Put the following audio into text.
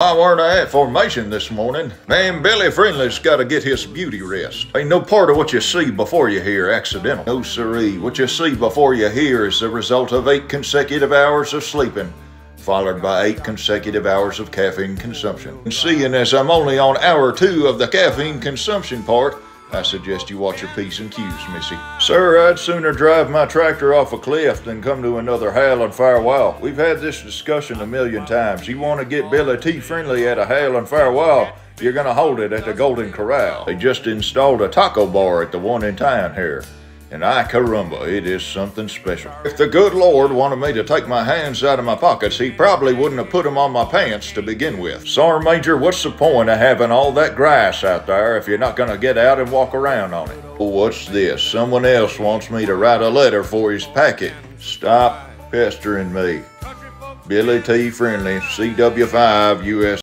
I weren't at formation this morning. Man, Billy Friendly's got to get his beauty rest. Ain't no part of what you see before you here accidental. No siree. What you see before you here is the result of eight consecutive hours of sleeping, followed by eight consecutive hours of caffeine consumption. And seeing as I'm only on hour two of the caffeine consumption part, I suggest you watch your P's and Q's, Missy. Sir, I'd sooner drive my tractor off a cliff than come to another hail and Farewell. We've had this discussion a million times. You want to get Billy T. Friendly at a hail and Farewell, you're going to hold it at the Golden Corral. They just installed a taco bar at the one in town here. And I caramba, it is something special. If the good Lord wanted me to take my hands out of my pockets, he probably wouldn't have put them on my pants to begin with. Sorry, Major, what's the point of having all that grass out there if you're not going to get out and walk around on it? What's this? Someone else wants me to write a letter for his packet. Stop pestering me. Billy T. Friendly, CW5, US.